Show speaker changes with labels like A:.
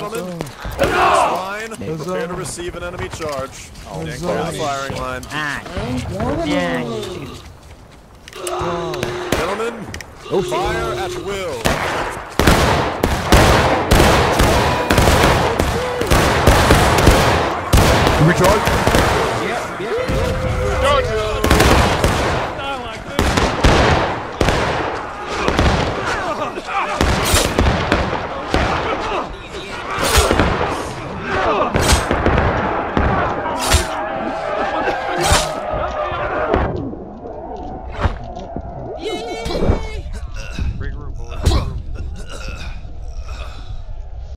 A: gentlemen, line, prepare to receive an enemy charge. Stand clear the firing line.
B: Ah. Yeah.
A: Gentlemen, fire at will.
C: Recharge.